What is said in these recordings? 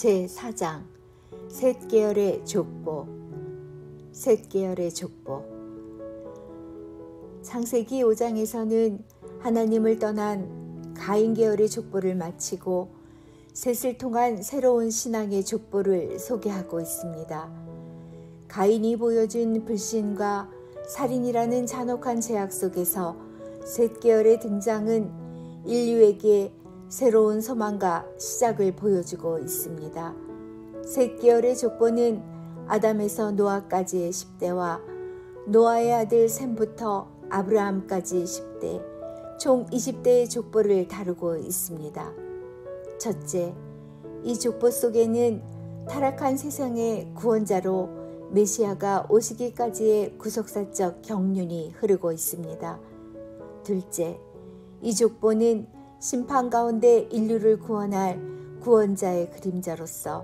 제4장 셋 계열의 족보 셋 계열의 족보 창세기 5장에서는 하나님을 떠난 가인 계열의 족보를 마치고 셋을 통한 새로운 신앙의 족보를 소개하고 있습니다. 가인이 보여준 불신과 살인이라는 잔혹한 제약 속에서 셋 계열의 등장은 인류에게 새로운 소망과 시작을 보여주고 있습니다. 셋 계열의 족보는 아담에서 노아까지의 10대와 노아의 아들 샘부터 아브라함까지 10대, 총 20대의 족보를 다루고 있습니다. 첫째, 이 족보 속에는 타락한 세상의 구원자로 메시아가 오시기까지의 구속사적 경륜이 흐르고 있습니다. 둘째, 이 족보는 심판 가운데 인류를 구원할 구원자의 그림자로서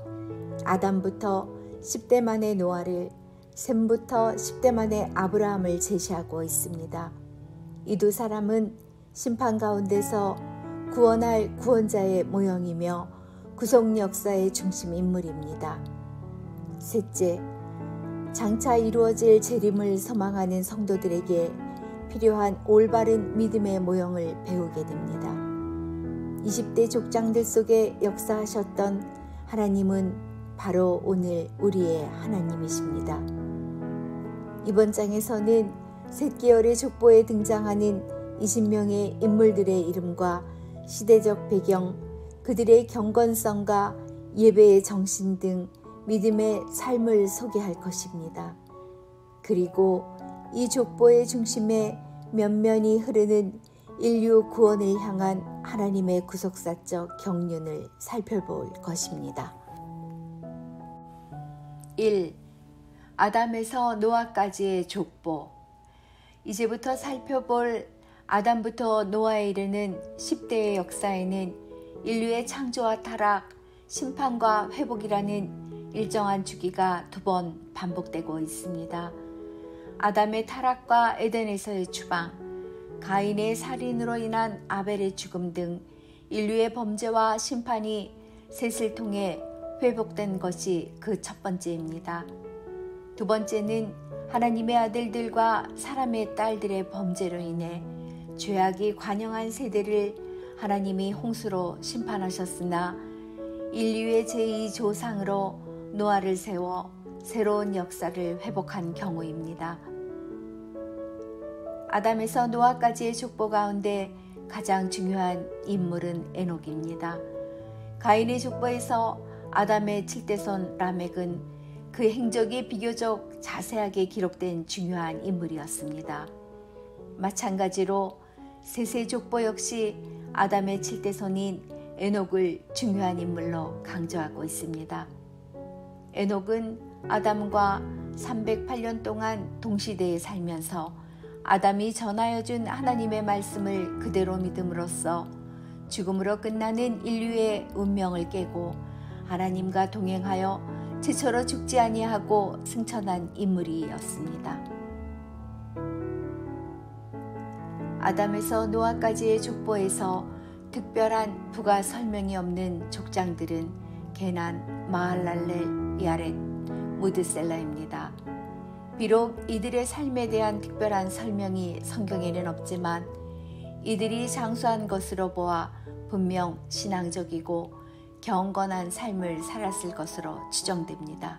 아담부터 10대 만의 노아를 셈부터 10대 만의 아브라함을 제시하고 있습니다. 이 두 사람은 심판 가운데서 구원할 구원자의 모형이며 구속 역사의 중심 인물입니다. 셋째, 장차 이루어질 재림을 소망하는 성도들에게 필요한 올바른 믿음의 모형을 배우게 됩니다. 20대 족장들 속에 역사하셨던 하나님은 바로 오늘 우리의 하나님이십니다. 이번 장에서는 셋계열의 족보에 등장하는 20명의 인물들의 이름과 시대적 배경, 그들의 경건성과 예배의 정신 등 믿음의 삶을 소개할 것입니다. 그리고 이 족보의 중심에 면면이 흐르는 인류 구원을 향한 하나님의 구속사적 경륜을 살펴볼 것입니다. 1. 아담에서 노아까지의 족보 이제부터 살펴볼 아담부터 노아에 이르는 10대의 역사에는 인류의 창조와 타락, 심판과 회복이라는 일정한 주기가 두 번 반복되고 있습니다. 아담의 타락과 에덴에서의 추방, 가인의 살인으로 인한 아벨의 죽음 등 인류의 범죄와 심판이 셋을 통해 회복된 것이 그 첫 번째입니다. 두 번째는 하나님의 아들들과 사람의 딸들의 범죄로 인해 죄악이 관영한 세대를 하나님이 홍수로 심판하셨으나 인류의 제2조상으로 노아를 세워 새로운 역사를 회복한 경우입니다. 아담에서 노아까지의 족보 가운데 가장 중요한 인물은 에녹입니다. 가인의 족보에서 아담의 7대손 라멕은 그 행적이 비교적 자세하게 기록된 중요한 인물이었습니다. 마찬가지로 세세 족보 역시 아담의 7대손인 에녹을 중요한 인물로 강조하고 있습니다. 에녹은 아담과 308년 동안 동시대에 살면서 아담이 전하여 준 하나님의 말씀을 그대로 믿음으로써 죽음으로 끝나는 인류의 운명을 깨고 하나님과 동행하여 지처로 죽지 아니하고 승천한 인물이었습니다. 아담에서 노아까지의 족보에서 특별한 부가 설명이 없는 족장들은 게난, 마할랄렐, 야렛, 무드셀라입니다. 비록 이들의 삶에 대한 특별한 설명이 성경에는 없지만 이들이 장수한 것으로 보아 분명 신앙적이고 경건한 삶을 살았을 것으로 추정됩니다.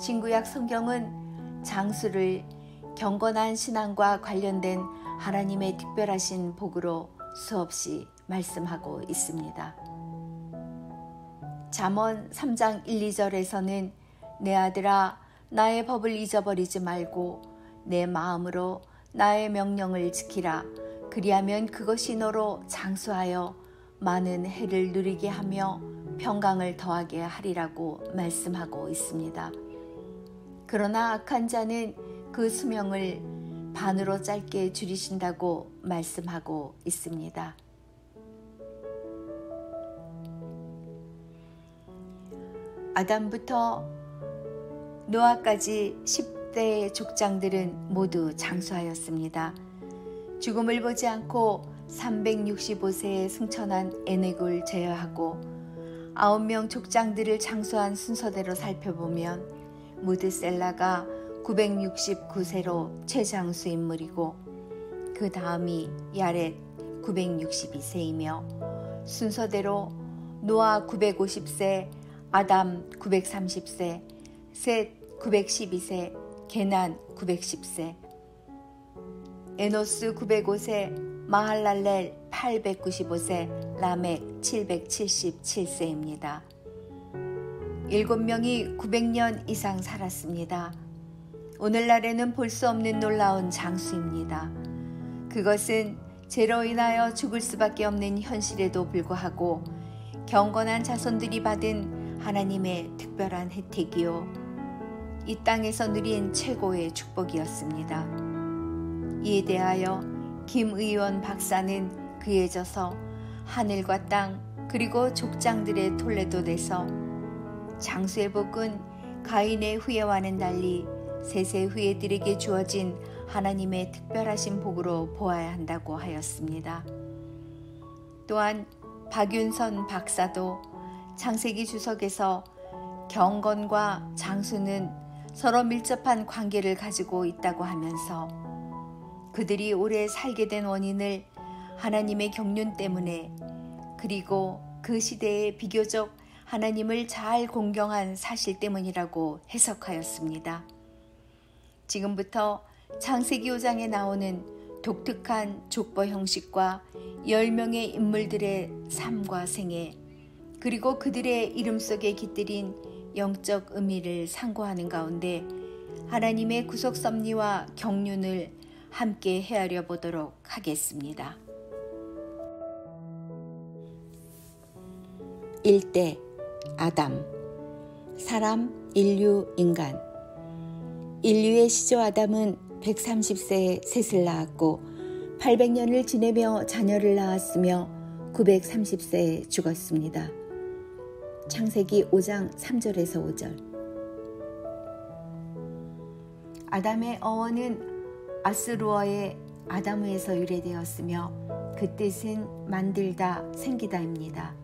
진구약 성경은 장수를 경건한 신앙과 관련된 하나님의 특별하신 복으로 수없이 말씀하고 있습니다. 잠언 3장 1, 2절에서는 내 아들아 나의 법을 잊어버리지 말고 내 마음으로 나의 명령을 지키라. 그리하면 그것이 너로 장수하여 많은 해를 누리게 하며 평강을 더하게 하리라고 말씀하고 있습니다. 그러나 악한 자는 그 수명을 반으로 짧게 줄이신다고 말씀하고 있습니다. 아담부터 노아까지 10대의 족장들은 모두 장수하였습니다. 죽음을 보지 않고 365세에 승천한 에넥을 제어하고 아홉 명 족장들을 장수한 순서대로 살펴보면 무드셀라가 969세로 최장수 인물이고 그 다음이 야렛 962세이며 순서대로 노아 950세, 아담 930세, 셋 912세, 게난 910세, 에노스 905세, 마할랄렐 895세, 라멕 777세입니다. 일곱 명이 900년 이상 살았습니다. 오늘날에는 볼 수 없는 놀라운 장수입니다. 그것은 죄로 인하여 죽을 수밖에 없는 현실에도 불구하고 경건한 자손들이 받은 하나님의 특별한 혜택이요. 이 땅에서 누린 최고의 축복이었습니다. 이에 대하여 김 의원 박사는 그에 져서 하늘과 땅 그리고 족장들의 톨레도 돼서 장수의 복은 가인의 후예와는 달리 세세 후예들에게 주어진 하나님의 특별하신 복으로 보아야 한다고 하였습니다. 또한 박윤선 박사도 창세기 주석에서 경건과 장수는 서로 밀접한 관계를 가지고 있다고 하면서 그들이 오래 살게 된 원인을 하나님의 경륜 때문에 그리고 그 시대에 비교적 하나님을 잘 공경한 사실 때문이라고 해석하였습니다. 지금부터 창세기 5장에 나오는 독특한 족보 형식과 10명의 인물들의 삶과 생애, 그리고 그들의 이름 속에 깃들인 영적 의미를 상고하는 가운데 하나님의 구속 섭리와 경륜을 함께 헤아려 보도록 하겠습니다. 1대 아담 사람, 인류, 인간 인류의 시조 아담은 130세에 셋을 낳았고 800년을 지내며 자녀를 낳았으며 930세에 죽었습니다. 창세기 5장 3절에서 5절 아담의 어원은 아스루어의 아담에서 유래되었으며 그 뜻은 만들다, 생기다입니다.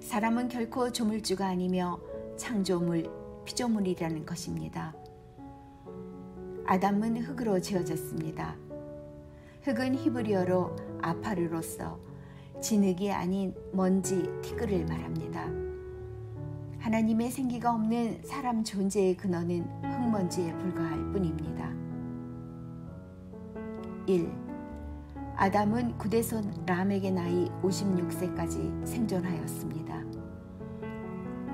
사람은 결코 조물주가 아니며 창조물, 피조물이라는 것입니다. 아담은 흙으로 지어졌습니다. 흙은 히브리어로 아파르로서 진흙이 아닌 먼지, 티끌을 말합니다. 하나님의 생기가 없는 사람 존재의 근원은 흙먼지에 불과할 뿐입니다. 1. 아담은 구대손 람에게 나이 56세까지 생존하였습니다.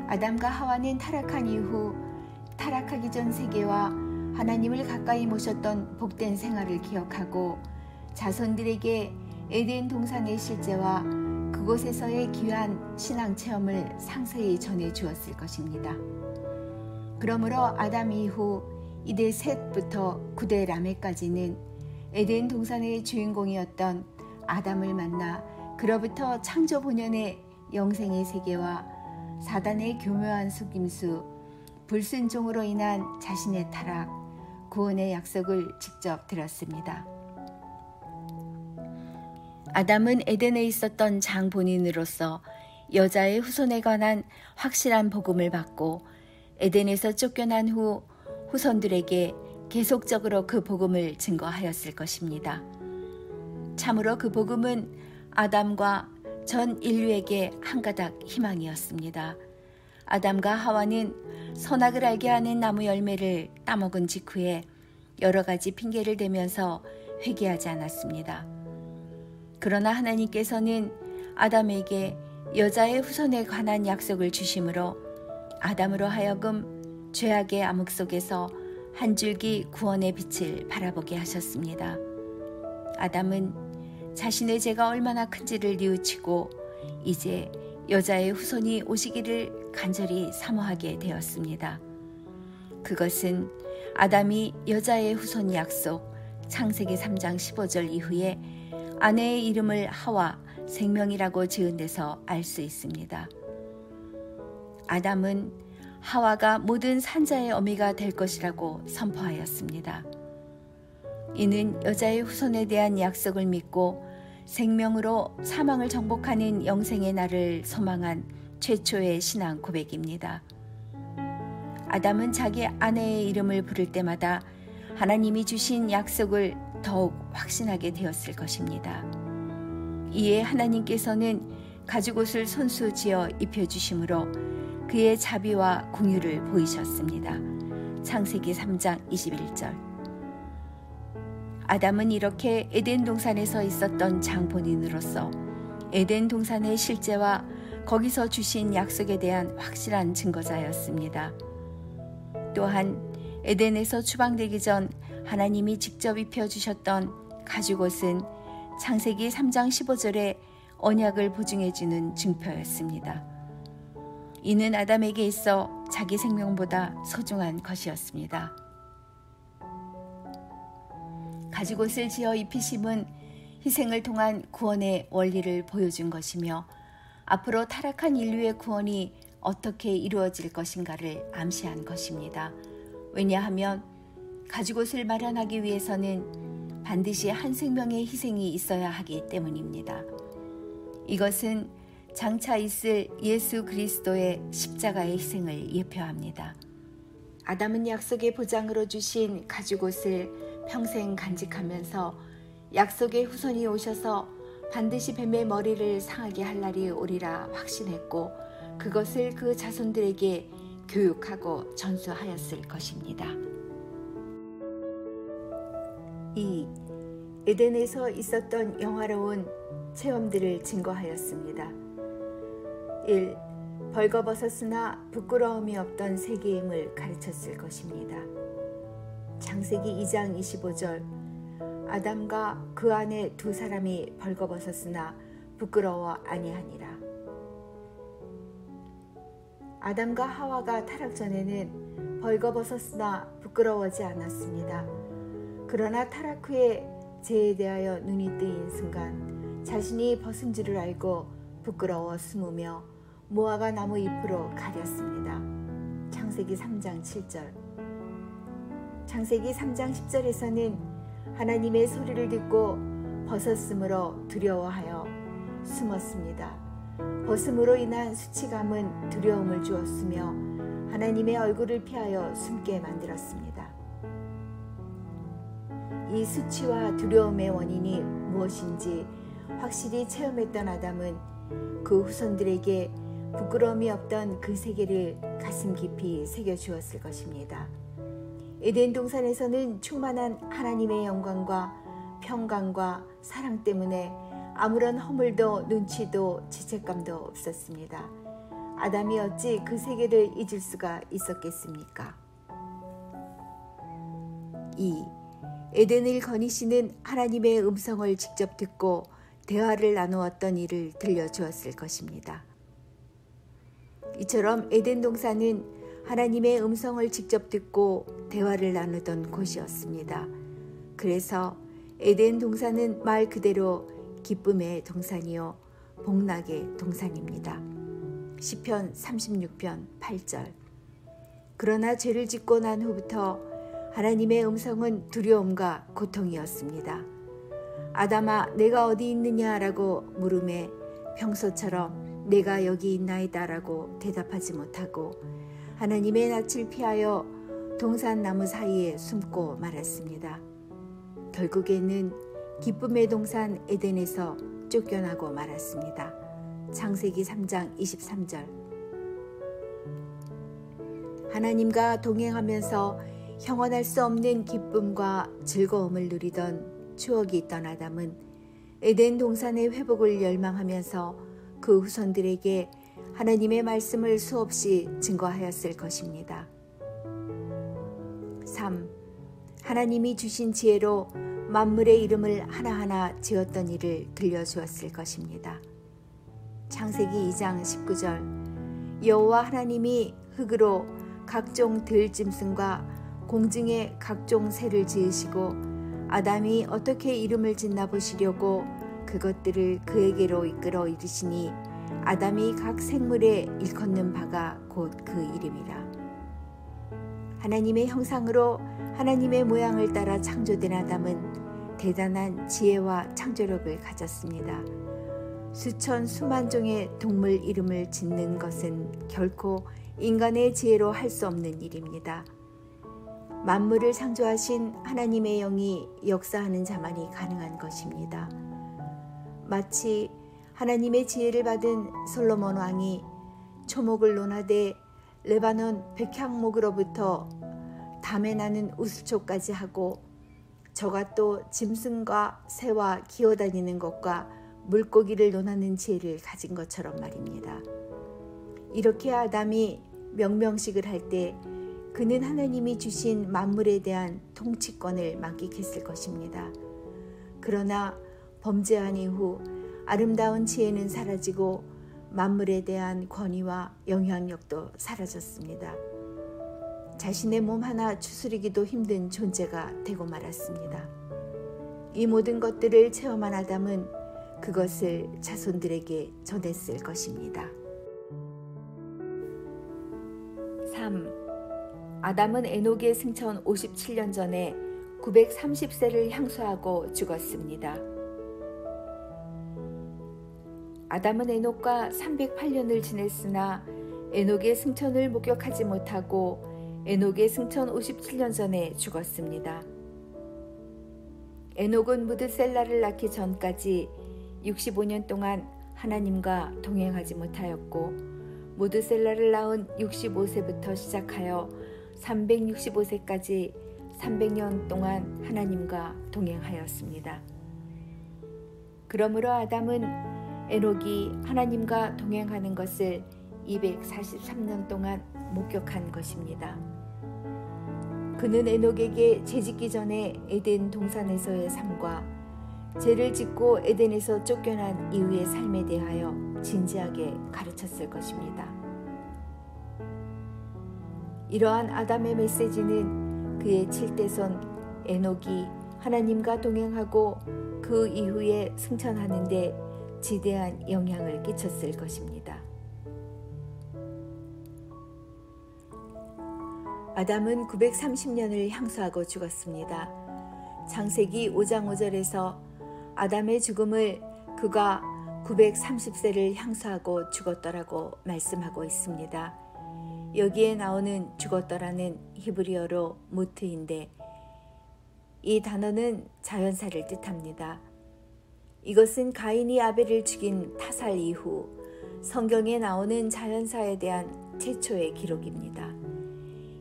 아담과 하와는 타락한 이후 타락하기 전 세계와 하나님을 가까이 모셨던 복된 생활을 기억하고 자손들에게 에덴 동산의 실제와 그곳에서의 귀한 신앙 체험을 상세히 전해 주었을 것입니다. 그러므로 아담 이후 이대 셋부터 구대 라메까지는 에덴 동산의 주인공이었던 아담을 만나 그로부터 창조 본연의 영생의 세계와 사단의 교묘한 속임수, 불순종으로 인한 자신의 타락, 구원의 약속을 직접 들었습니다. 아담은 에덴에 있었던 장 본인으로서 여자의 후손에 관한 확실한 복음을 받고 에덴에서 쫓겨난 후 후손들에게 계속적으로 그 복음을 증거하였을 것입니다. 참으로 그 복음은 아담과 전 인류에게 한 가닥 희망이었습니다. 아담과 하와는 선악을 알게 하는 나무 열매를 따먹은 직후에 여러 가지 핑계를 대면서 회개하지 않았습니다. 그러나 하나님께서는 아담에게 여자의 후손에 관한 약속을 주심으로 아담으로 하여금 죄악의 암흑 속에서 한 줄기 구원의 빛을 바라보게 하셨습니다. 아담은 자신의 죄가 얼마나 큰지를 뉘우치고 이제 여자의 후손이 오시기를 간절히 사모하게 되었습니다. 그것은 아담이 여자의 후손 약속 창세기 3장 15절 이후에 아내의 이름을 하와 생명이라고 지은 데서 알 수 있습니다. 아담은 하와가 모든 산자의 어미가 될 것이라고 선포하였습니다. 이는 여자의 후손에 대한 약속을 믿고 생명으로 사망을 정복하는 영생의 날을 소망한 최초의 신앙 고백입니다. 아담은 자기 아내의 이름을 부를 때마다 하나님이 주신 약속을 더욱 확신하게 되었을 것입니다. 이에 하나님께서는 가죽옷을 손수 지어 입혀주심으로 그의 자비와 공유를 보이셨습니다. 창세기 3장 21절. 아담은 이렇게 에덴 동산에서 있었던 장본인으로서 에덴 동산의 실제와 거기서 주신 약속에 대한 확실한 증거자였습니다. 또한 에덴에서 추방되기 전 하나님이 직접 입혀주셨던 가죽옷은 창세기 3장 15절에 언약을 보증해주는 증표였습니다. 이는 아담에게 있어 자기 생명보다 소중한 것이었습니다. 가죽옷을 지어 입히심은 희생을 통한 구원의 원리를 보여준 것이며 앞으로 타락한 인류의 구원이 어떻게 이루어질 것인가를 암시한 것입니다. 왜냐하면 가죽옷을 마련하기 위해서는 반드시 한 생명의 희생이 있어야 하기 때문입니다. 이것은 장차 있을 예수 그리스도의 십자가의 희생을 예표합니다. 아담은 약속의 보장으로 주신 가죽옷을 평생 간직하면서 약속의 후손이 오셔서 반드시 뱀의 머리를 상하게 할 날이 오리라 확신했고 그것을 그 자손들에게 교육하고 전수하였을 것입니다. 2. 에덴에서 있었던 영화로운 체험들을 증거하였습니다. 1. 벌거벗었으나 부끄러움이 없던 세계임을 가르쳤을 것입니다. 창세기 2장 25절 아담과 그 안에 두 사람이 벌거벗었으나 부끄러워 아니하니라. 아담과 하와가 타락 전에는 벌거벗었으나 부끄러워하지 않았습니다. 그러나 타락 후에 죄에 대하여 눈이 뜨인 순간 자신이 벗은 줄을 알고 부끄러워 숨으며 모아가 나무 잎으로 가렸습니다. 창세기 3장 7절 창세기 3장 10절에서는 하나님의 소리를 듣고 벗었으므로 두려워하여 숨었습니다. 벗음으로 인한 수치감은 두려움을 주었으며 하나님의 얼굴을 피하여 숨게 만들었습니다. 이 수치와 두려움의 원인이 무엇인지 확실히 체험했던 아담은 그 후손들에게 부끄러움이 없던 그 세계를 가슴 깊이 새겨주었을 것입니다. 에덴 동산에서는 충만한 하나님의 영광과 평강과 사랑 때문에 아무런 허물도 눈치도 죄책감도 없었습니다. 아담이 어찌 그 세계를 잊을 수가 있었겠습니까? 2. 에덴을 거니시는 하나님의 음성을 직접 듣고 대화를 나누었던 일을 들려주었을 것입니다. 이처럼 에덴 동산은 하나님의 음성을 직접 듣고 대화를 나누던 곳이었습니다. 그래서 에덴 동산은 말 그대로 기쁨의 동산이요 복락의 동산입니다. 시편 36편 8절 그러나 죄를 짓고 난 후부터 하나님의 음성은 두려움과 고통이었습니다. 아담아 내가 어디 있느냐라고 물음에 평소처럼 내가 여기 있나이다라고 대답하지 못하고 하나님의 낯을 피하여 동산 나무 사이에 숨고 말았습니다. 결국에는 기쁨의 동산 에덴에서 쫓겨나고 말았습니다. 창세기 3장 23절 하나님과 동행하면서 형언할 수 없는 기쁨과 즐거움을 누리던 추억이 있던 아담은 에덴 동산의 회복을 열망하면서 그 후손들에게 하나님의 말씀을 수없이 증거하였을 것입니다. 3. 하나님이 주신 지혜로 만물의 이름을 하나하나 지었던 일을 들려주었을 것입니다. 창세기 2장 19절 여호와 하나님이 흙으로 각종 들짐승과 공중에 각종 새를 지으시고 아담이 어떻게 이름을 짓나 보시려고 그것들을 그에게로 이끌어 이르시니 아담이 각 생물에 일컫는 바가 곧 그 이름이라. 하나님의 형상으로 하나님의 모양을 따라 창조된 아담은 대단한 지혜와 창조력을 가졌습니다. 수천 수만 종의 동물 이름을 짓는 것은 결코 인간의 지혜로 할 수 없는 일입니다. 만물을 창조하신 하나님의 영이 역사하는 자만이 가능한 것입니다. 마치 하나님의 지혜를 받은 솔로몬 왕이 초목을 논하되 레바논 백향목으로부터 담에 나는 우수초까지 하고 저가 또 짐승과 새와 기어다니는 것과 물고기를 논하는 지혜를 가진 것처럼 말입니다. 이렇게 아담이 명명식을 할 때 그는 하나님이 주신 만물에 대한 통치권을 만끽했을 것입니다. 그러나 범죄한 이후 아름다운 지혜는 사라지고 만물에 대한 권위와 영향력도 사라졌습니다. 자신의 몸 하나 추스리기도 힘든 존재가 되고 말았습니다. 이 모든 것들을 체험한 아담은 그것을 자손들에게 전했을 것입니다. 3. 아담은 에녹의 승천 57년 전에 930세를 향수하고 죽었습니다. 아담은 에녹과 308년을 지냈으나 에녹의 승천을 목격하지 못하고 에녹의 승천 57년 전에 죽었습니다. 에녹은 무드셀라를 낳기 전까지 65년 동안 하나님과 동행하지 못하였고 무드셀라를 낳은 65세부터 시작하여 365세까지 300년 동안 하나님과 동행하였습니다. 그러므로 아담은 에녹이 하나님과 동행하는 것을 243년 동안 목격한 것입니다. 그는 에녹에게 재짓기 전에 에덴 동산에서의 삶과 죄를 짓고 에덴에서 쫓겨난 이후의 삶에 대하여 진지하게 가르쳤을 것입니다. 이러한 아담의 메시지는 그의 칠대손 에녹이 하나님과 동행하고 그 이후에 승천하는데 지대한 영향을 끼쳤을 것입니다. 아담은 930년을 향수하고 죽었습니다. 창세기 5장 5절에서 아담의 죽음을 그가 930세를 향수하고 죽었더라고 말씀하고 있습니다. 여기에 나오는 죽었더라는 히브리어로 무트인데 이 단어는 자연사를 뜻합니다. 이것은 가인이 아벨을 죽인 타살 이후 성경에 나오는 자연사에 대한 최초의 기록입니다.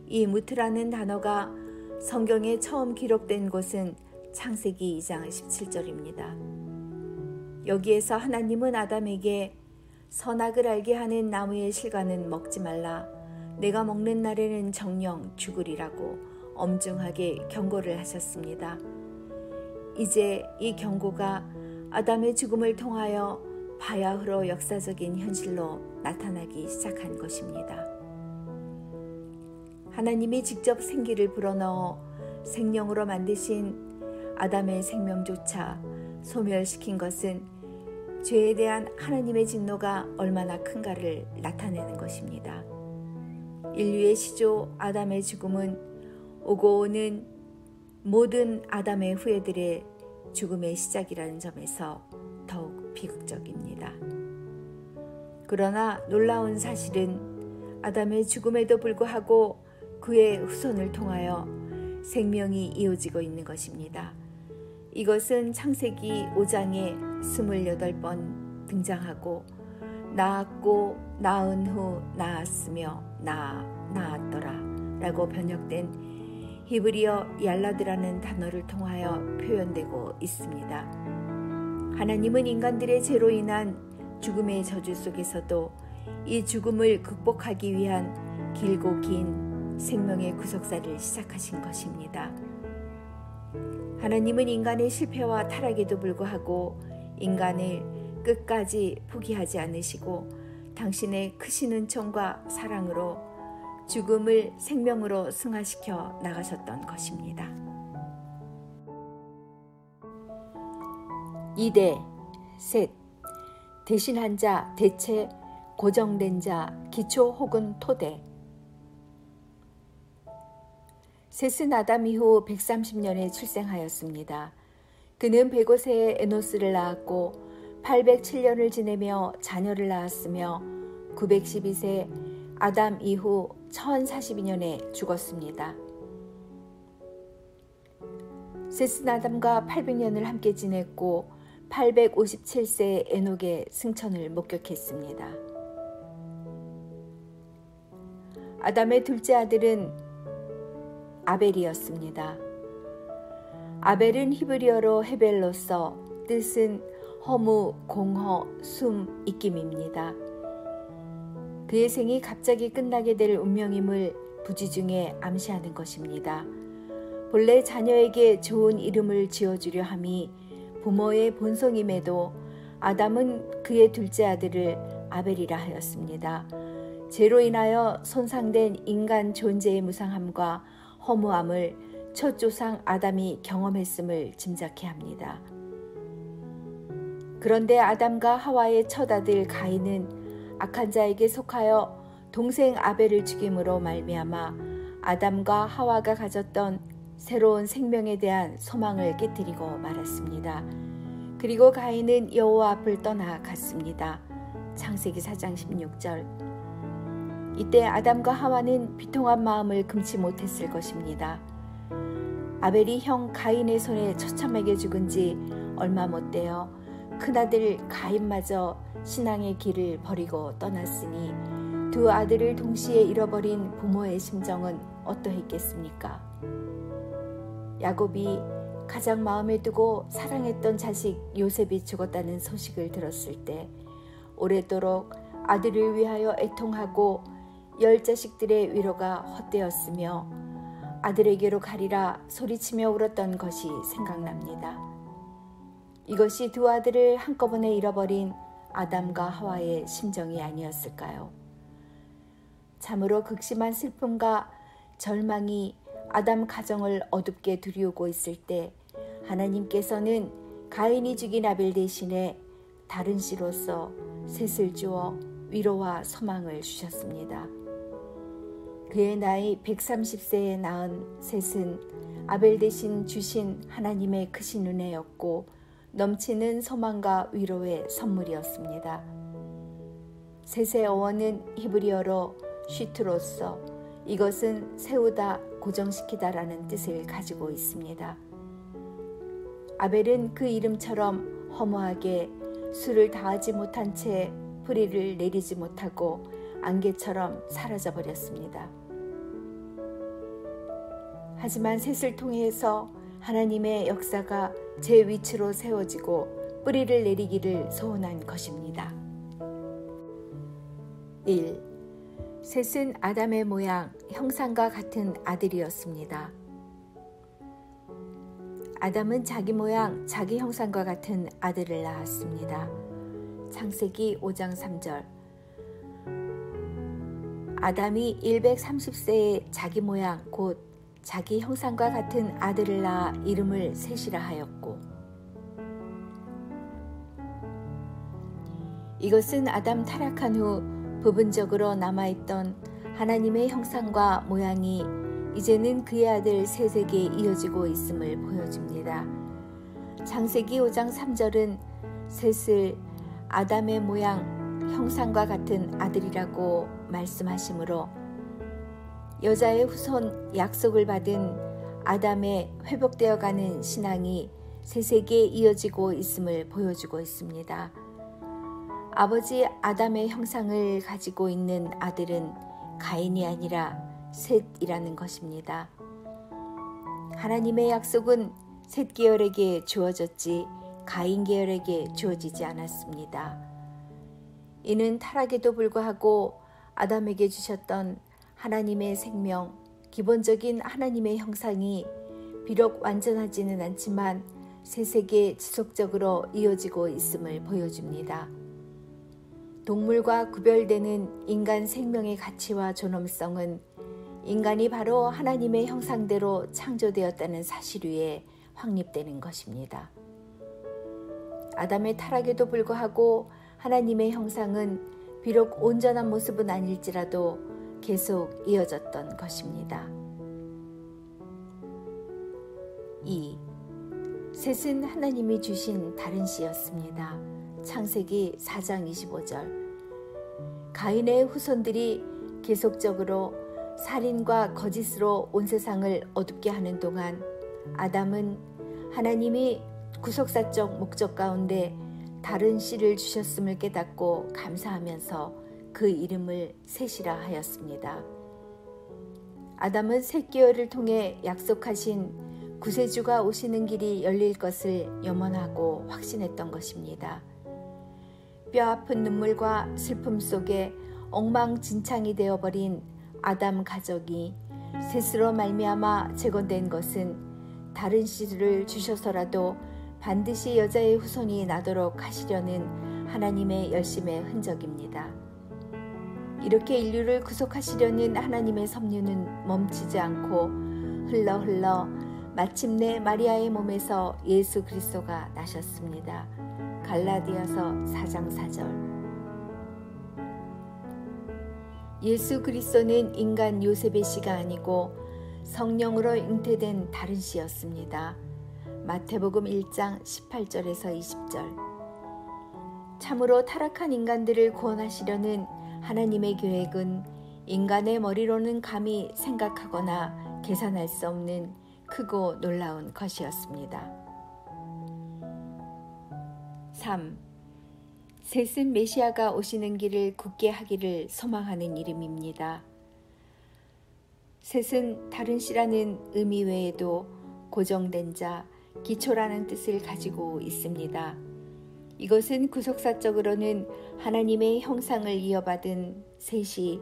이 무트라는 단어가 성경에 처음 기록된 곳은 창세기 2장 17절입니다. 여기에서 하나님은 아담에게 선악을 알게 하는 나무의 실과는 먹지 말라. 내가 먹는 날에는 정령 죽으리라고 엄중하게 경고를 하셨습니다. 이제 이 경고가 아담의 죽음을 통하여 바야흐로 역사적인 현실로 나타나기 시작한 것입니다. 하나님이 직접 생기를 불어넣어 생명으로 만드신 아담의 생명조차 소멸시킨 것은 죄에 대한 하나님의 진노가 얼마나 큰가를 나타내는 것입니다. 인류의 시조 아담의 죽음은 오고 오는 모든 아담의 후예들의 죽음의 시작이라는 점에서 더욱 비극적입니다. 그러나 놀라운 사실은 아담의 죽음에도 불구하고 그의 후손을 통하여 생명이 이어지고 있는 것입니다. 이것은 창세기 5장에 28번 등장하고 낳았고 낳은 후 낳았으며 낳아 낳았더라 라고 번역된 히브리어 얄라드라는 단어를 통하여 표현되고 있습니다. 하나님은 인간들의 죄로 인한 죽음의 저주 속에서도 이 죽음을 극복하기 위한 길고 긴 생명의 구속사를 시작하신 것입니다. 하나님은 인간의 실패와 타락에도 불구하고 인간을 끝까지 포기하지 않으시고 당신의 크신 은총과 사랑으로 죽음을 생명으로 승화시켜 나가셨던 것입니다. 2대 셋 대신한 자 대체 고정된 자 기초 혹은 토대 셋은 아담 이후 130년에 출생하였습니다. 그는 105세에 에노스를 낳았고 807년을 지내며 자녀를 낳았으며 912세 아담 이후 1042년에 죽었습니다. 셋은 아담과 800년을 함께 지냈고 857세의 에녹의 승천을 목격했습니다. 아담의 둘째 아들은 아벨이었습니다. 아벨은 히브리어로 헤벨로서 뜻은 허무, 공허, 숨, 입김입니다. 그의 생이 갑자기 끝나게 될 운명임을 부지중에 암시하는 것입니다. 본래 자녀에게 좋은 이름을 지어주려 함이 부모의 본성임에도 아담은 그의 둘째 아들을 아벨이라 하였습니다. 죄로 인하여 손상된 인간 존재의 무상함과 허무함을 첫 조상 아담이 경험했음을 짐작해 합니다. 그런데 아담과 하와의 첫 아들 가인은 악한 자에게 속하여 동생 아벨을 죽임으로 말미암아 아담과 하와가 가졌던 새로운 생명에 대한 소망을 깨뜨리고 말았습니다. 그리고 가인은 여호와 앞을 떠나 갔습니다. 창세기 4장 16절. 이때 아담과 하와는 비통한 마음을 금치 못했을 것입니다. 아벨이 형 가인의 손에 처참하게 죽은 지 얼마 못 되어 큰아들 가인마저 신앙의 길을 버리고 떠났으니 두 아들을 동시에 잃어버린 부모의 심정은 어떠했겠습니까? 야곱이 가장 마음에 두고 사랑했던 자식 요셉이 죽었다는 소식을 들었을 때 오래도록 아들을 위하여 애통하고 열 자식들의 위로가 헛되었으며 아들에게로 가리라 소리치며 울었던 것이 생각납니다. 이것이 두 아들을 한꺼번에 잃어버린 아담과 하와의 심정이 아니었을까요? 참으로 극심한 슬픔과 절망이 아담 가정을 어둡게 두리우고 있을 때 하나님께서는 가인이 죽인 아벨 대신에 다른 씨로서 셋을 주어 위로와 소망을 주셨습니다. 그의 나이 130세에 낳은 셋은 아벨 대신 주신 하나님의 크신 은혜였고 넘치는 소망과 위로의 선물이었습니다. 셋의 어원은 히브리어로 쉬트로서 이것은 세우다 고정시키다라는 뜻을 가지고 있습니다. 아벨은 그 이름처럼 허무하게 술을 다하지 못한 채 뿌리를 내리지 못하고 안개처럼 사라져 버렸습니다. 하지만 셋을 통해서 하나님의 역사가 제 위치로 세워지고 뿌리를 내리기를 소원한 것입니다. 1. 셋은 아담의 모양, 형상과 같은 아들이었습니다. 아담은 자기 모양, 자기 형상과 같은 아들을 낳았습니다. 창세기 5장 3절. 아담이 130세에 자기 모양, 곧 자기 형상과 같은 아들을 낳아 이름을 셋이라 하였고, 이것은 아담 타락한 후 부분적으로 남아있던 하나님의 형상과 모양이 이제는 그의 아들 셋에게 이어지고 있음을 보여줍니다. 창세기 5장 3절은 셋을 아담의 모양, 형상과 같은 아들이라고 말씀하시므로 여자의 후손 약속을 받은 아담의 회복되어 가는 신앙이 셋에게 이어지고 있음을 보여주고 있습니다. 아버지 아담의 형상을 가지고 있는 아들은 가인이 아니라 셋이라는 것입니다. 하나님의 약속은 셋 계열에게 주어졌지 가인 계열에게 주어지지 않았습니다. 이는 타락에도 불구하고 아담에게 주셨던 하나님의 생명, 기본적인 하나님의 형상이 비록 완전하지는 않지만 셋에게 지속적으로 이어지고 있음을 보여줍니다. 동물과 구별되는 인간 생명의 가치와 존엄성은 인간이 바로 하나님의 형상대로 창조되었다는 사실 위에 확립되는 것입니다. 아담의 타락에도 불구하고 하나님의 형상은 비록 온전한 모습은 아닐지라도 계속 이어졌던 것입니다. 2. 셋은 하나님이 주신 다른 씨였습니다. 창세기 4장 25절. 가인의 후손들이 계속적으로 살인과 거짓으로 온 세상을 어둡게 하는 동안 아담은 하나님이 구속사적 목적 가운데 다른 씨를 주셨음을 깨닫고 감사하면서 그 이름을 셋이라 하였습니다. 아담은 새끼어를 통해 약속하신 구세주가 오시는 길이 열릴 것을 염원하고 확신했던 것입니다. 뼈아픈 눈물과 슬픔 속에 엉망진창이 되어버린 아담 가족이 셋으로 말미암아 제거된 것은 다른 씨를 주셔서라도 반드시 여자의 후손이 나도록 하시려는 하나님의 열심의 흔적입니다. 이렇게 인류를 구속하시려는 하나님의 섭리는 멈추지 않고 흘러 흘러 마침내 마리아의 몸에서 예수 그리스도가 나셨습니다. 갈라디아서 4장 4절 예수 그리스도는 인간 요셉의 씨가 아니고 성령으로 잉태된 다른 씨였습니다. 마태복음 1장 18절에서 20절 참으로 타락한 인간들을 구원하시려는 하나님의 계획은 인간의 머리로는 감히 생각하거나 계산할 수 없는 크고 놀라운 것이었습니다. 3. 셋은 메시아가 오시는 길을 굳게 하기를 소망하는 이름입니다. 셋은 다른 씨라는 의미 외에도 고정된 자, 기초라는 뜻을 가지고 있습니다. 이것은 구속사적으로는 하나님의 형상을 이어받은 셋이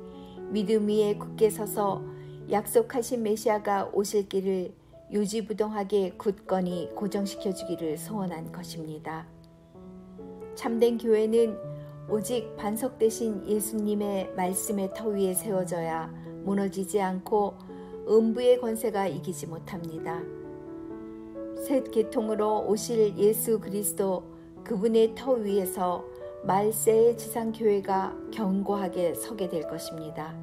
믿음 위에 굳게 서서 약속하신 메시아가 오실 길을 유지부동하게 굳건히 고정시켜 주기를 소원한 것입니다. 참된 교회는 오직 반석 대신 예수님의 말씀의 터 위에 세워져야 무너지지 않고 음부의 권세가 이기지 못합니다. 셋 계통으로 오실 예수 그리스도 그분의 터 위에서 말세의 지상교회가 견고하게 서게 될 것입니다.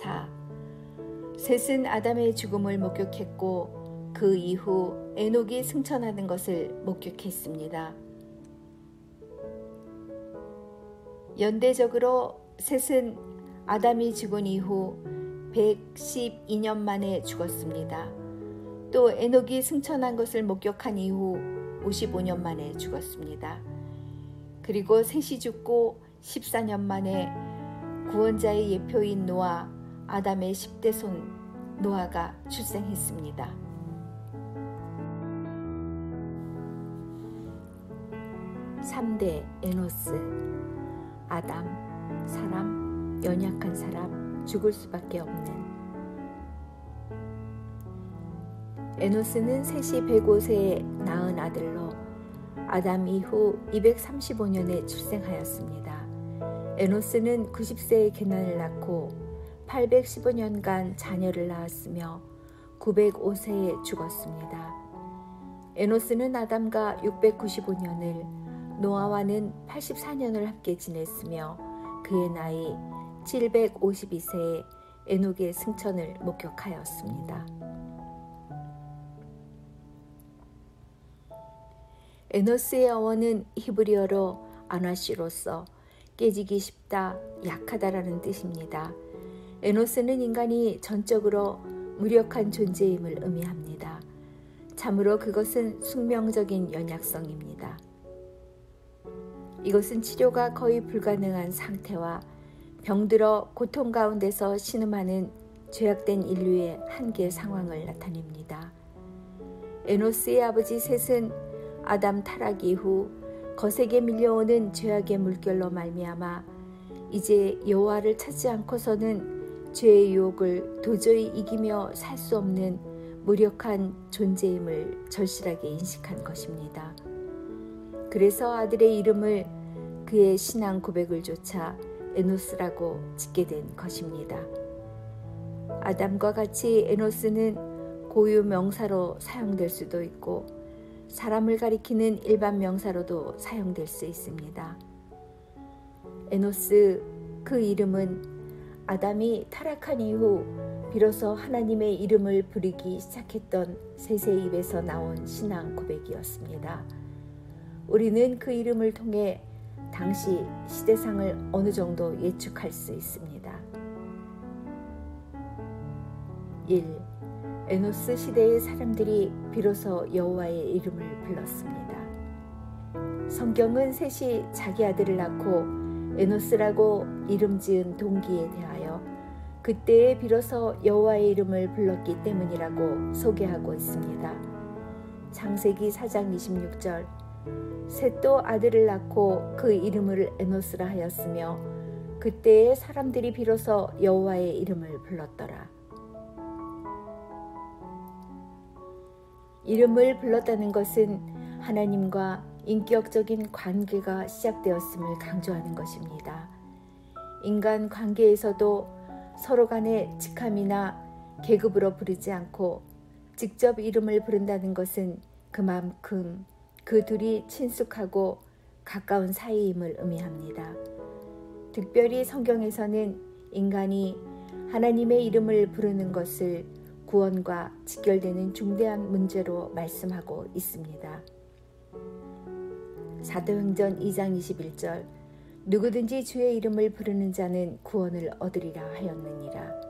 4. 셋은 아담의 죽음을 목격했고 그 이후 에녹이 승천하는 것을 목격했습니다. 연대적으로 셋은 아담이 죽은 이후 112년 만에 죽었습니다. 또 에녹이 승천한 것을 목격한 이후 55년 만에 죽었습니다. 그리고 셋이 죽고 14년 만에 구원자의 예표인 노아, 아담의 10대 손 노아가 출생했습니다. (3대) 에노스 아담 사람 연약한 사람 죽을 수밖에 없는 에노스는 셋이 105세에 낳은 아들로 아담 이후 235년에 출생하였습니다. 에노스는 90세에 개난을 낳고 815년간 자녀를 낳았으며 905세에 죽었습니다. 에노스는 아담과 695년을 노아와는 84년을 함께 지냈으며 그의 나이 752세에 에녹의 승천을 목격하였습니다. 에노스의 어원은 히브리어로 아나시로서 깨지기 쉽다, 약하다라는 뜻입니다. 에노스는 인간이 전적으로 무력한 존재임을 의미합니다. 참으로 그것은 숙명적인 연약성입니다. 이것은 치료가 거의 불가능한 상태와 병들어 고통 가운데서 신음하는 죄악된 인류의 한계 상황을 나타냅니다. 에노스의 아버지 셋은 아담 타락 이후 거세게 밀려오는 죄악의 물결로 말미암아 이제 여호와를 찾지 않고서는 죄의 유혹을 도저히 이기며 살 수 없는 무력한 존재임을 절실하게 인식한 것입니다. 그래서 아들의 이름을 그의 신앙 고백을 조차 에노스라고 짓게 된 것입니다. 아담과 같이 에노스는 고유 명사로 사용될 수도 있고 사람을 가리키는 일반 명사로도 사용될 수 있습니다. 에노스 그 이름은 아담이 타락한 이후 비로소 하나님의 이름을 부르기 시작했던 셋의 입에서 나온 신앙 고백이었습니다. 우리는 그 이름을 통해 당시 시대상을 어느 정도 예측할 수 있습니다. 1. 에노스 시대의 사람들이 비로소 여호와의 이름을 불렀습니다. 성경은 셋이 자기 아들을 낳고 에노스라고 이름 지은 동기에 대하여 그때에 비로소 여호와의 이름을 불렀기 때문이라고 소개하고 있습니다. 창세기 4장 26절 셋도 아들을 낳고 그 이름을 에노스라 하였으며 그때에 사람들이 비로소 여호와의 이름을 불렀더라. 이름을 불렀다는 것은 하나님과 인격적인 관계가 시작되었음을 강조하는 것입니다. 인간 관계에서도 서로 간의 직함이나 계급으로 부르지 않고 직접 이름을 부른다는 것은 그만큼 그 둘이 친숙하고 가까운 사이임을 의미합니다. 특별히 성경에서는 인간이 하나님의 이름을 부르는 것을 구원과 직결되는 중대한 문제로 말씀하고 있습니다. 사도행전 2장 21절 누구든지 주의 이름을 부르는 자는 구원을 얻으리라 하였느니라.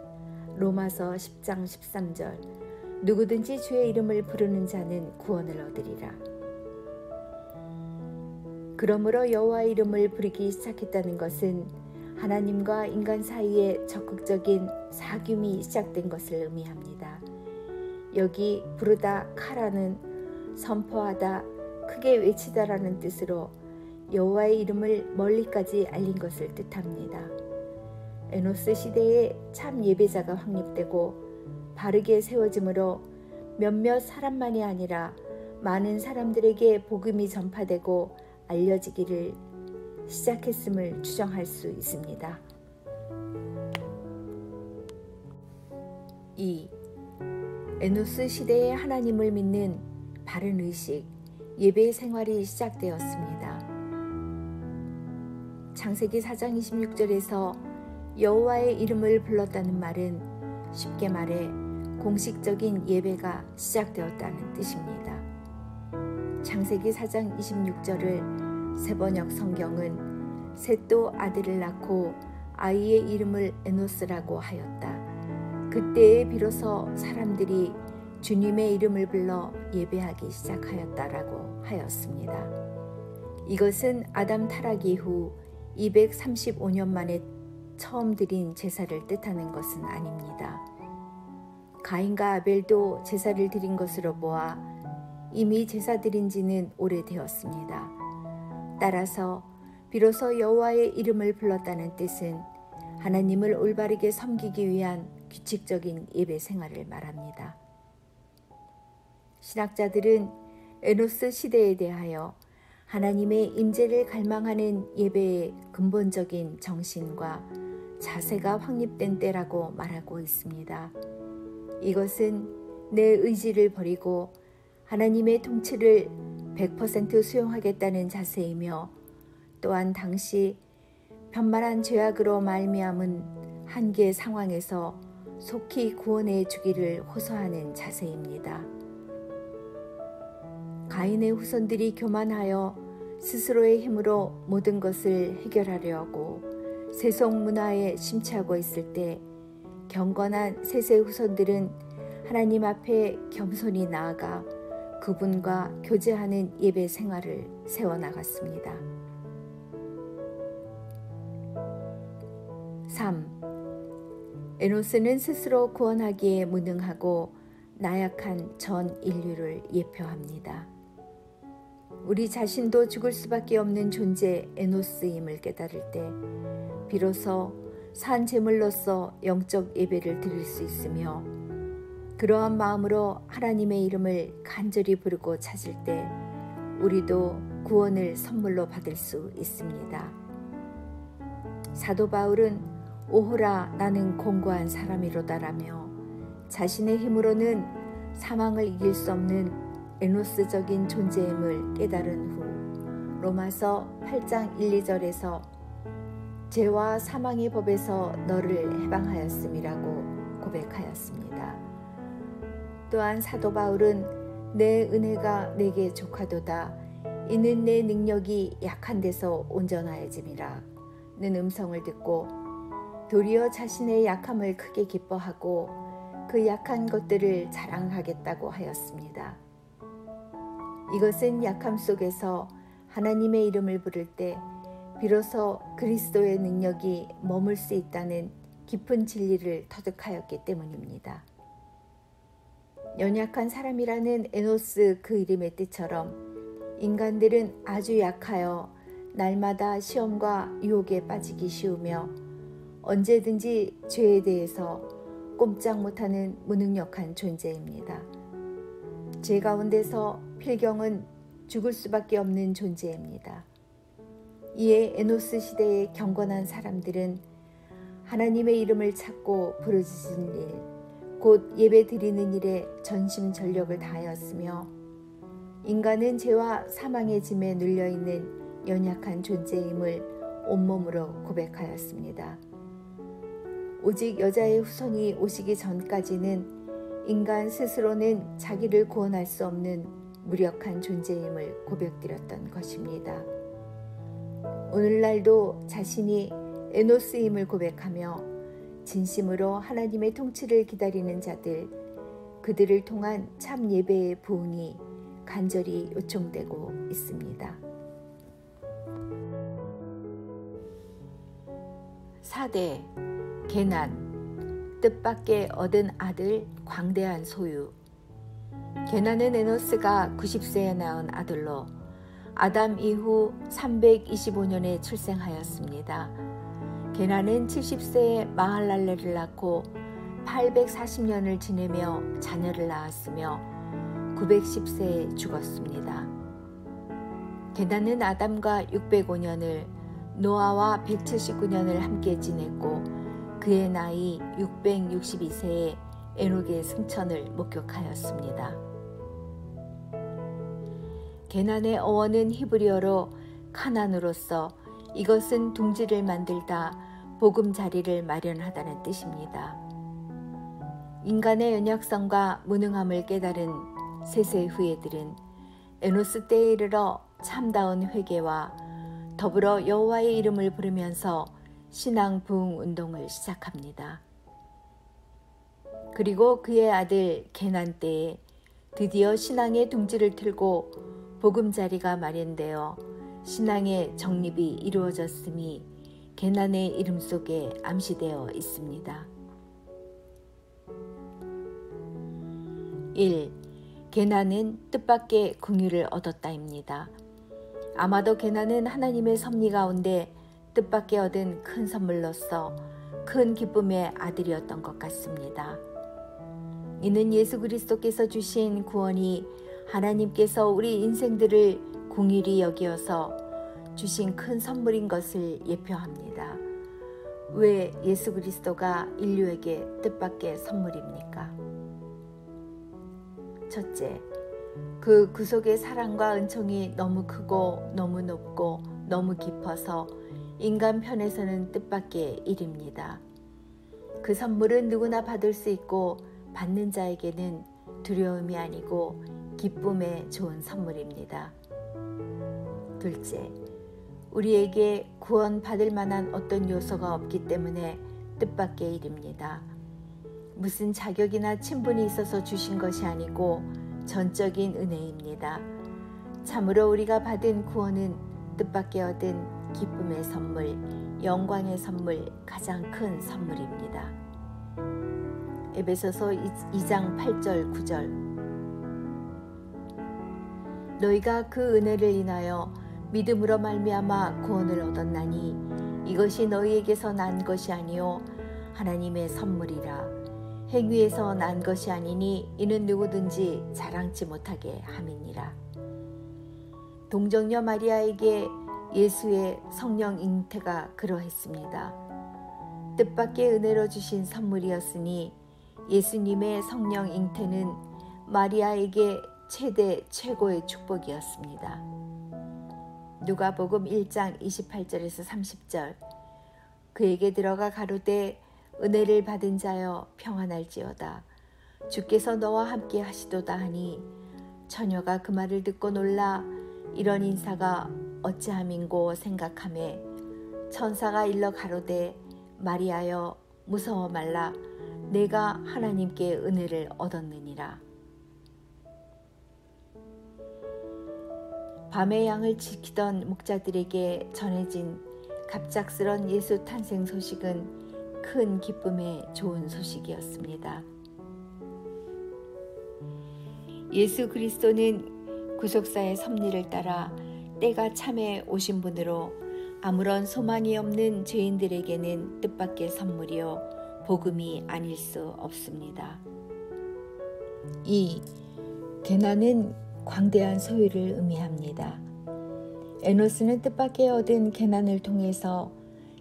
로마서 10장 13절 누구든지 주의 이름을 부르는 자는 구원을 얻으리라. 그러므로 여호와 이름을 부르기 시작했다는 것은 하나님과 인간 사이에 적극적인 사귐이 시작된 것을 의미합니다. 여기 부르다 카라는 선포하다 크게 외치다라는 뜻으로 여호와의 이름을 멀리까지 알린 것을 뜻합니다. 에노스 시대에 참 예배자가 확립되고 바르게 세워짐으로 몇몇 사람만이 아니라 많은 사람들에게 복음이 전파되고 알려지기를 시작했음을 추정할 수 있습니다. 2. 에노스 시대의 하나님을 믿는 바른 의식, 예배 생활이 시작되었습니다. 창세기 4장 26절에서 여호와의 이름을 불렀다는 말은 쉽게 말해 공식적인 예배가 시작되었다는 뜻입니다. 창세기 4장 26절을 세번역 성경은 셋도 아들을 낳고 아이의 이름을 에노스라고 하였다. 그때에 비로소 사람들이 주님의 이름을 불러 예배하기 시작하였다라고 하였습니다. 이것은 아담 타락 이후 235년 만에 처음 드린 제사를 뜻하는 것은 아닙니다. 가인과 아벨도 제사를 드린 것으로 보아 이미 제사 드린 지는 오래되었습니다. 따라서 비로소 여호와의 이름을 불렀다는 뜻은 하나님을 올바르게 섬기기 위한 규칙적인 예배 생활을 말합니다. 신학자들은 에노스 시대에 대하여 하나님의 임재를 갈망하는 예배의 근본적인 정신과 자세가 확립된 때라고 말하고 있습니다. 이것은 내 의지를 버리고 하나님의 통치를 100% 수용하겠다는 자세이며 또한 당시 편말한 죄악으로 말미암은 한계 상황에서 속히 구원해 주기를 호소하는 자세입니다. 가인의 후손들이 교만하여 스스로의 힘으로 모든 것을 해결하려고 세속 문화에 심취하고 있을 때 경건한 세세 후손들은 하나님 앞에 겸손히 나아가 그분과 교제하는 예배 생활을 세워나갔습니다. 3. 에노스는 스스로 구원하기에 무능하고 나약한 전 인류를 예표합니다. 우리 자신도 죽을 수밖에 없는 존재 에노스임을 깨달을 때 비로소 산 제물로서 영적 예배를 드릴 수 있으며 그러한 마음으로 하나님의 이름을 간절히 부르고 찾을 때 우리도 구원을 선물로 받을 수 있습니다. 사도 바울은 오호라 나는 공고한 사람이로다라며 자신의 힘으로는 사망을 이길 수 없는 에노스적인 존재임을 깨달은 후 로마서 8장 1, 2절에서 죄와 사망의 법에서 너를 해방하였음이라고 고백하였습니다. 또한 사도 바울은 내 은혜가 내게 족하도다 이는 내 능력이 약한 데서 온전하여짐이라 는 음성을 듣고 도리어 자신의 약함을 크게 기뻐하고 그 약한 것들을 자랑하겠다고 하였습니다. 이것은 약함 속에서 하나님의 이름을 부를 때 비로소 그리스도의 능력이 머물 수 있다는 깊은 진리를 터득하였기 때문입니다. 연약한 사람이라는 에노스 그 이름의 뜻처럼 인간들은 아주 약하여 날마다 시험과 유혹에 빠지기 쉬우며 언제든지 죄에 대해서 꼼짝 못하는 무능력한 존재입니다. 죄 가운데서 필경은 죽을 수밖에 없는 존재입니다. 이에 에노스 시대의 경건한 사람들은 하나님의 이름을 찾고 부르짖은 일, 곧 예배 드리는 일에 전심 전력을 다하였으며 인간은 죄와 사망의 짐에 눌려 있는 연약한 존재임을 온몸으로 고백하였습니다. 오직 여자의 후손이 오시기 전까지는 인간 스스로는 자기를 구원할 수 없는 무력한 존재임을 고백드렸던 것입니다. 오늘날도 자신이 에노스임을 고백하며 진심으로 하나님의 통치를 기다리는 자들, 그들을 통한 참 예배의 부흥이 간절히 요청되고 있습니다. 4대 개난 뜻밖의 얻은 아들 광대한 소유 개난은 에노스가 90세에 낳은 아들로 아담 이후 325년에 출생하였습니다. 게나는 70세에 마할랄레를 낳고 840년을 지내며 자녀를 낳았으며 910세에 죽었습니다. 게나는 아담과 605년을 노아와 179년을 함께 지냈고 그의 나이 662세에 에녹의 승천을 목격하였습니다. 개난의 어원은 히브리어로 카난으로서 이것은 둥지를 만들다 보금자리를 마련하다는 뜻입니다. 인간의 연약성과 무능함을 깨달은 세세 후예들은 에노스 때에 이르러 참다운 회개와 더불어 여호와의 이름을 부르면서 신앙 부흥 운동을 시작합니다. 그리고 그의 아들 개난 때에 드디어 신앙의 둥지를 틀고 보금자리가 마련되어 신앙의 정립이 이루어졌음이 개난의 이름 속에 암시되어 있습니다. 1. 개난은 뜻밖의 궁유를 얻었다입니다. 아마도 개난은 하나님의 섭리 가운데 뜻밖의 얻은 큰 선물로서 큰 기쁨의 아들이었던 것 같습니다. 이는 예수 그리스도께서 주신 구원이 하나님께서 우리 인생들을 공일이 여기어서 주신 큰 선물인 것을 예표합니다. 왜 예수 그리스도가 인류에게 뜻밖의 선물입니까? 첫째, 그 구속의 사랑과 은총이 너무 크고 너무 높고 너무 깊어서 인간 편에서는 뜻밖의 일입니다. 그 선물은 누구나 받을 수 있고 받는 자에게는 두려움이 아니고 기쁨에 좋은 선물입니다. 둘째, 우리에게 구원받을 만한 어떤 요소가 없기 때문에 뜻밖의 일입니다. 무슨 자격이나 친분이 있어서 주신 것이 아니고 전적인 은혜입니다. 참으로 우리가 받은 구원은 뜻밖의 얻은 기쁨의 선물, 영광의 선물, 가장 큰 선물입니다. 에베소서 2장 8절 9절 너희가 그 은혜를 인하여 믿음으로 말미암아 구원을 얻었나니 이것이 너희에게서 난 것이 아니요 하나님의 선물이라 행위에서 난 것이 아니니 이는 누구든지 자랑치 못하게 함이니라 동정녀 마리아에게 예수의 성령 잉태가 그러했습니다. 뜻밖의 은혜로 주신 선물이었으니 예수님의 성령 잉태는 마리아에게 최대 최고의 축복이었습니다. 누가복음 1장 28절에서 30절. 그에게 들어가 가로되 은혜를 받은 자여 평안할지어다. 주께서 너와 함께 하시도다 하니 처녀가 그 말을 듣고 놀라 이런 인사가 어찌함인고 생각함에 천사가 일러 가로되 마리아여 무서워 말라. 내가 하나님께 은혜를 얻었느니라. 밤의 양을 지키던 목자들에게 전해진 갑작스런 예수 탄생 소식은 큰 기쁨의 좋은 소식이었습니다. 예수 그리스도는 구속사의 섭리를 따라 때가 참에 오신 분으로 아무런 소망이 없는 죄인들에게는 뜻밖의 선물이요 복음이 아닐 수 없습니다. 이 개나는 광대한 소유를 의미합니다. 에노스는 뜻밖의 얻은 개난을 통해서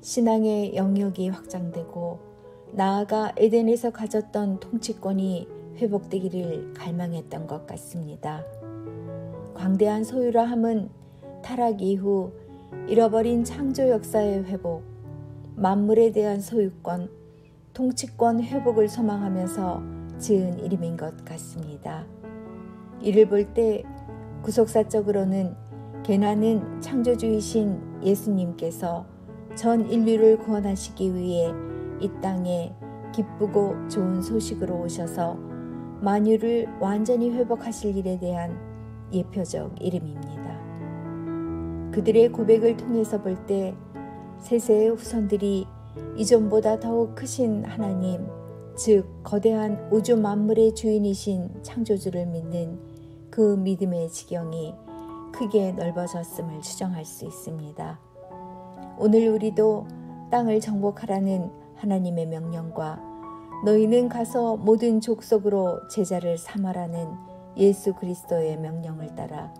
신앙의 영역이 확장되고 나아가 에덴에서 가졌던 통치권이 회복되기를 갈망했던 것 같습니다. 광대한 소유라 함은 타락 이후 잃어버린 창조 역사의 회복, 만물에 대한 소유권, 통치권 회복을 소망하면서 지은 이름인 것 같습니다. 이를 볼 때 구속사적으로는 개나는 창조주이신 예수님께서 전 인류를 구원하시기 위해 이 땅에 기쁘고 좋은 소식으로 오셔서 만유를 완전히 회복하실 일에 대한 예표적 이름입니다. 그들의 고백을 통해서 볼 때 세세의 후손들이 이전보다 더욱 크신 하나님, 즉 거대한 우주 만물의 주인이신 창조주를 믿는 그 믿음의 지경이 크게 넓어졌음을 추정할 수 있습니다. 오늘 우리도 땅을 정복하라는 하나님의 명령과 너희는 가서 모든 족속으로 제자를 삼아라는 예수 그리스도의 명령을 따라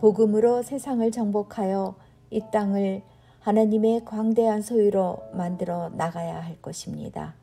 복음으로 세상을 정복하여 이 땅을 하나님의 광대한 소유로 만들어 나가야 할 것입니다.